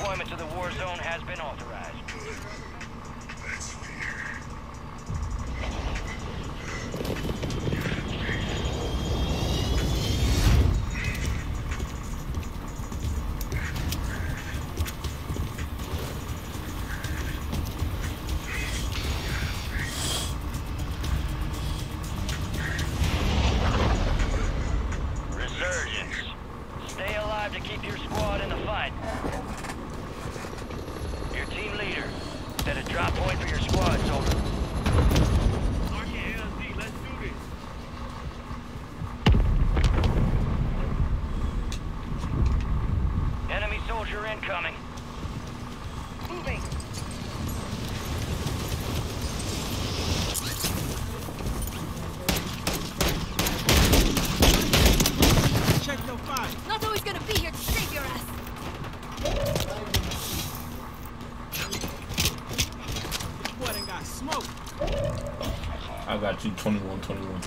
Redeployment to the war zone has been authorized. Point for your squad, soldier. let's do this. Enemy soldier incoming. Moving. Check your fire. Not always gonna be here to save your ass. Boy, done got smoked. I got you 21 21.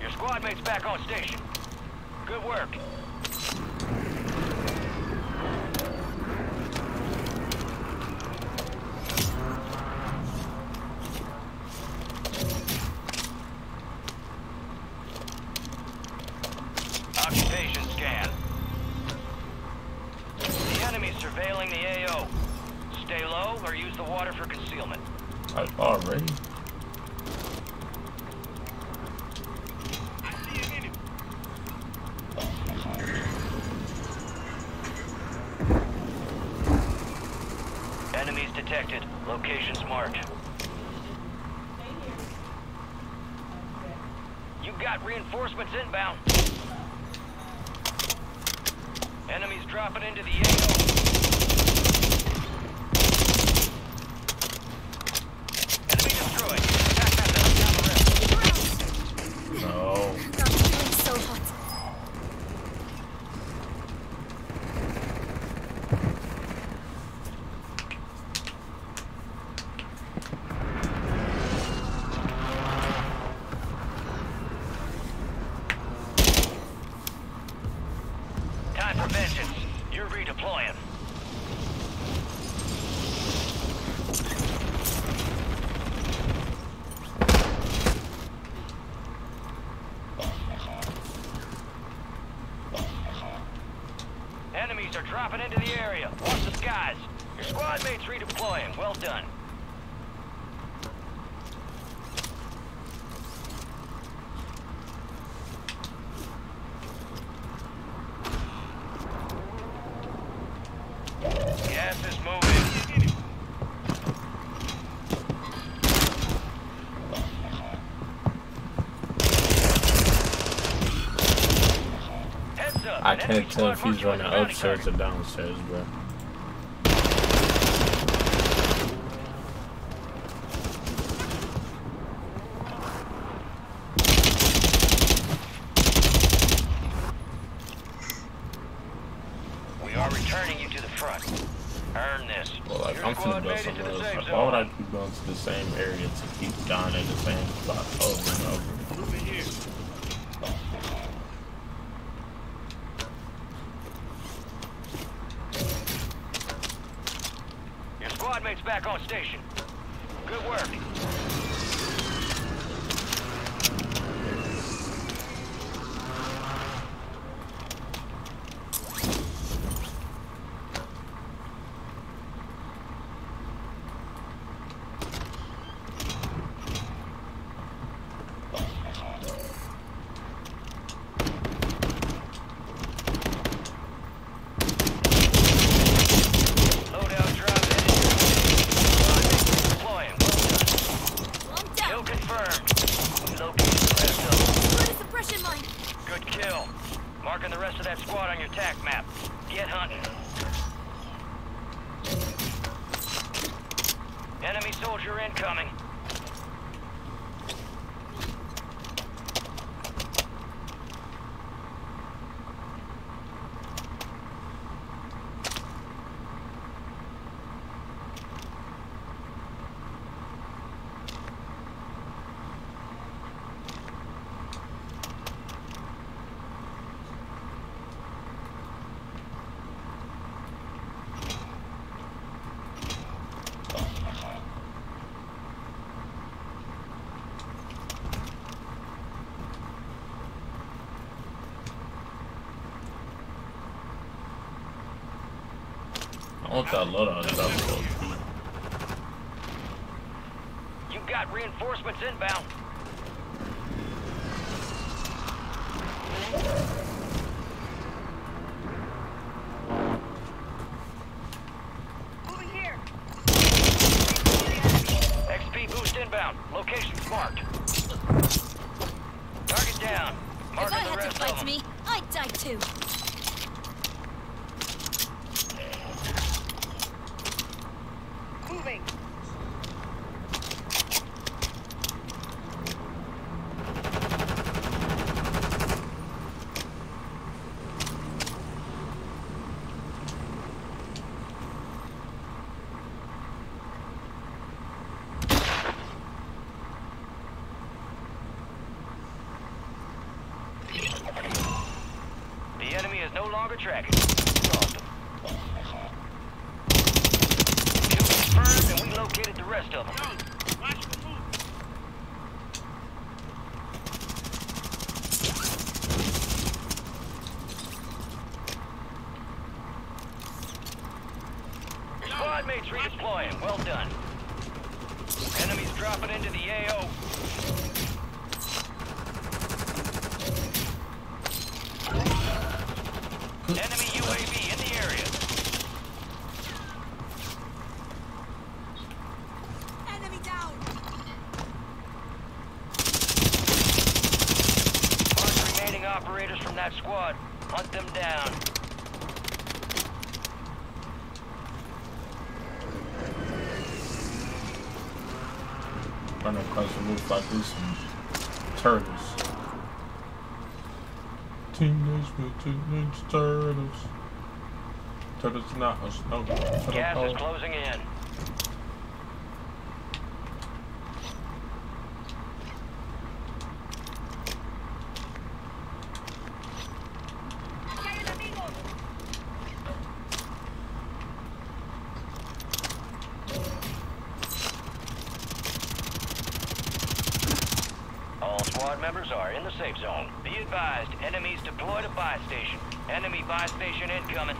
Your squad back on station. Good work. Detected. Locations marked. You got reinforcements inbound. Enemies dropping into the AO. Dropping into the area. Watch the skies. Your squad mates redeploying. Well done. Gas is moving. Heads up. I an enemy can't tell if he's running as a bounty upstairs or downstairs, bro. We are returning you to the front. Earn this. Well, like, Your I'm finna go somewhere the else. Like, why would I keep going to the same area to keep dying in the same spot over and over? Moving here. Your squad mate's back on station. Good work. Loadout drop headed. Squad mates deploying. Well done. I'm Kill down. confirmed. Located the rest of them. Put a suppression mine. Good kill. Marking the rest of that squad on your tac map. Get hunting. Enemy soldier incoming. Want that loadout. That was OP. You got reinforcements inbound. Moving here. XP boost inbound. Location's marked. Target down. If I the had to of fight them. me, I'd die too. Moving. The enemy is no longer tracking. Lost them. Kill confirmed, and we located the rest of them. Yo, watch the move. Squad mates redeploying. Well done. Enemies dropping into the AO. Enemy UAV in the area. Enemy down! Mark remaining that squad. Hunt them down. Run across the roof like we some turtles. Teenage Mutant Ninja Turtles. Turtles not us. No. Gas is closing in. Squad members are in the safe zone. Be advised, enemies deployed a buy station. Enemy buy station incoming.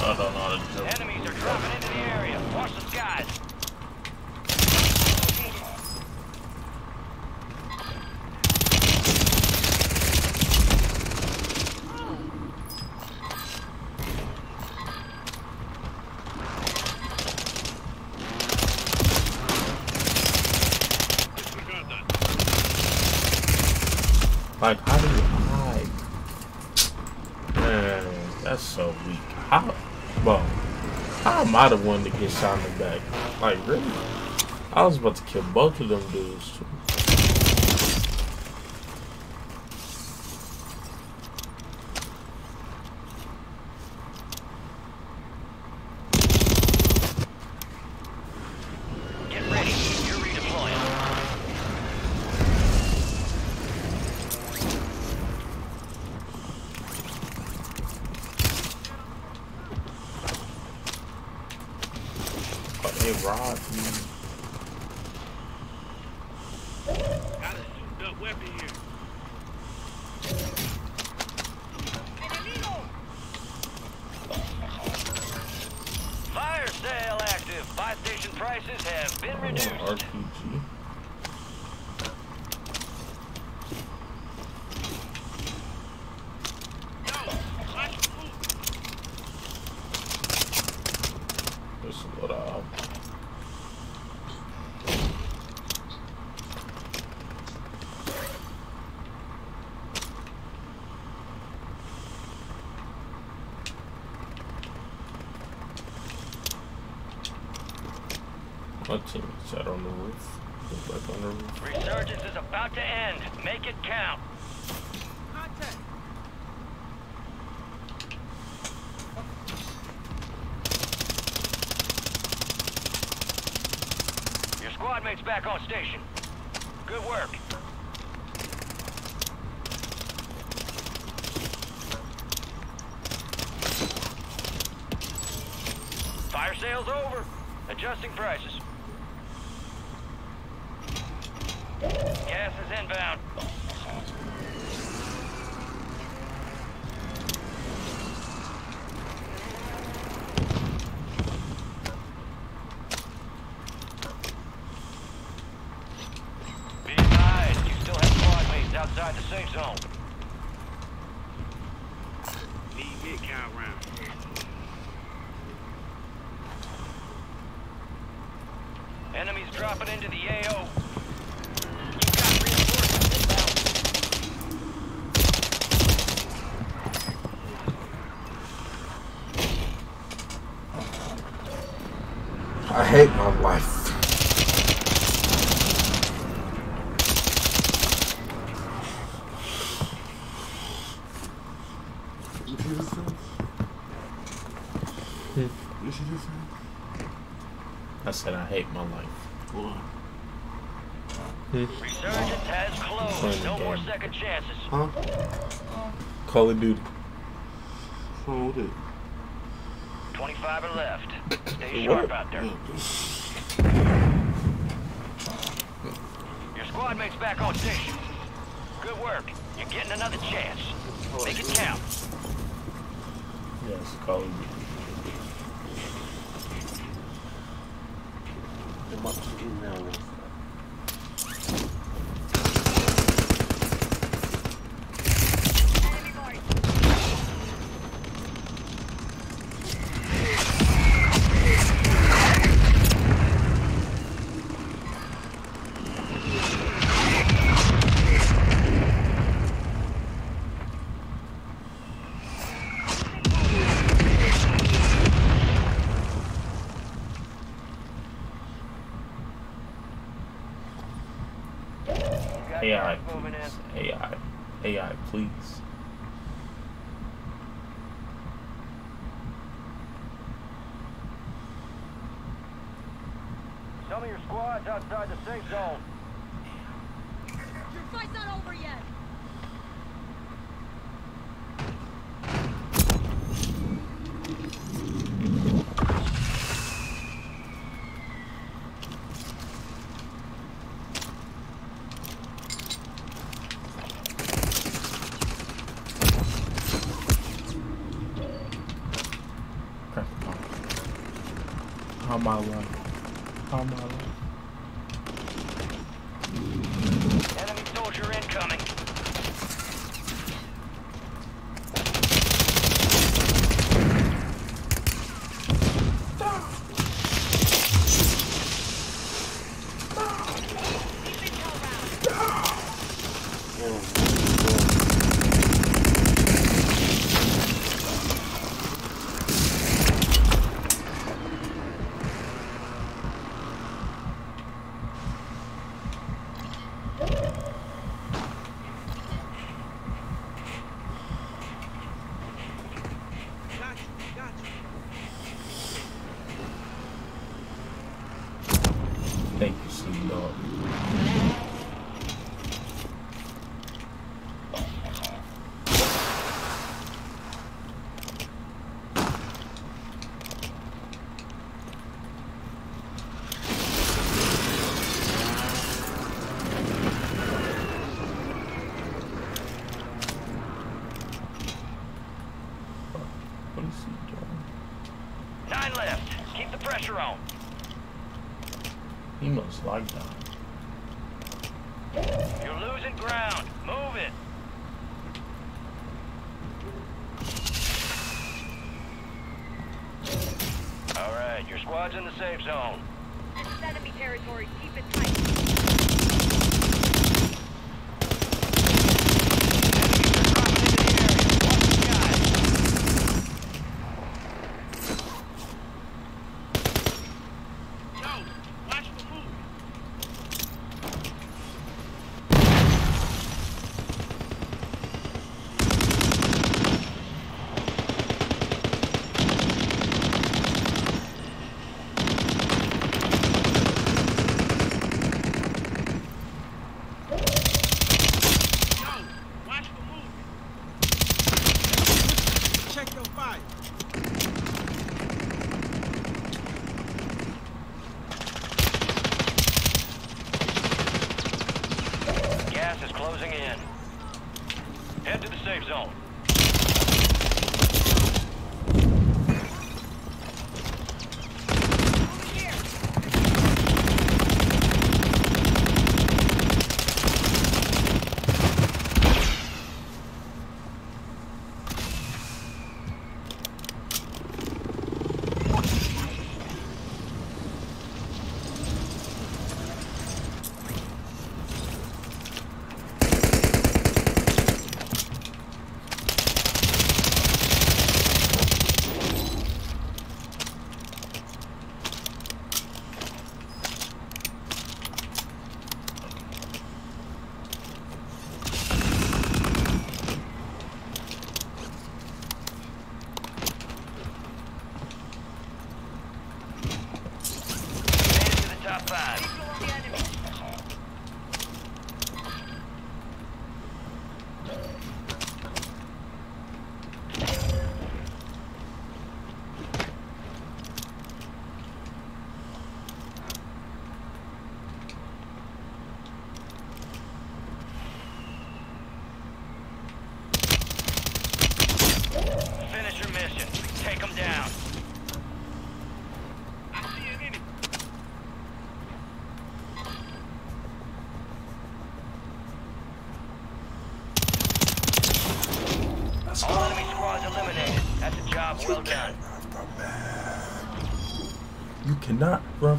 I don't know how to jump. Enemies are dropping into the area. Watch the skies. Like, how do you hide? Man, that's so weak. How, bro, how am I the one to get shot in the back? Like, really? I was about to kill both of them dudes. too. Get ready. You're redeploying. But they robbed me. Got a souped up weapon here. Fire sale active. Buy station prices have been reduced. RPG. Yo, watch the move. There's a lot of. My team is out on the roof. Back on the roof. Resurgence is about to end. Make it count. Your squad mates back on station. Good work. Fire sale's over. Adjusting prices. Gas is inbound. Be advised, you still have squad mates outside the safe zone. Need mid count round. Enemies dropping into the AO. You've got reinforcements inbound. I hate my life. You hear this thing? Hmm. You see this thing? I said I hate my life. Why? Resurgence has closed. No more second chances. Huh? Call of Duty. What's wrong with it? 25 are left. Stay sharp out there. Your squad mate's back on station. Good work. You're getting another chance. Make it count. Yes, Call of Duty. It must in there. Enemy marked. You got AI, guys moving in. please. AI. AI, please. Some of your squads outside the safe zone. Your fight's not over yet. Crack the pump. How my life? How my life? Enemy soldier incoming. Got you, got you. Thank you, Snoop Dogg. What is he doing? Nine left. Keep the pressure on. He must like that. You're losing ground. Move it. All right, your squad's in the safe zone. This is enemy territory. Keep it tight.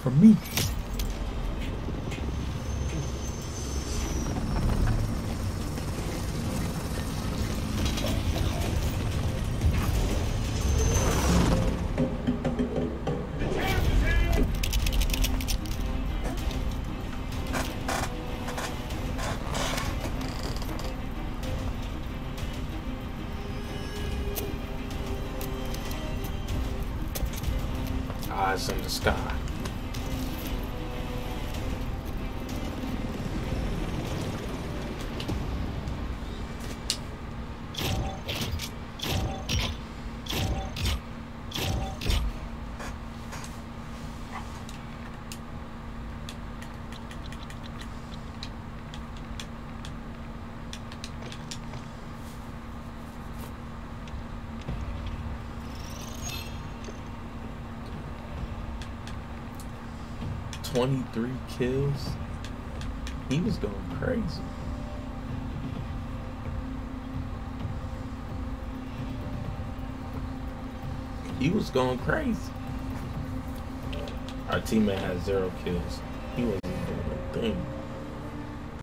From me. 23 kills. He was going crazy. He was going crazy. Our teammate had zero kills. He wasn't doing a thing.